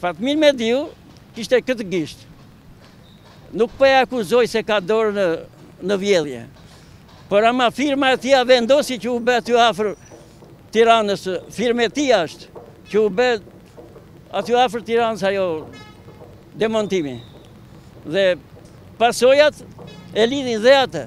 Fatmir Mediu kishte këtë gisht. Nuk po e akuzoj se ka dorë në vjedhje. Por ama firma e tija vendosi që u bë aty afër Tiranës, firma e tija është që u bë aty afër Tiranës ajo demontimi. Dhe pasojat e lidhin dhe atë.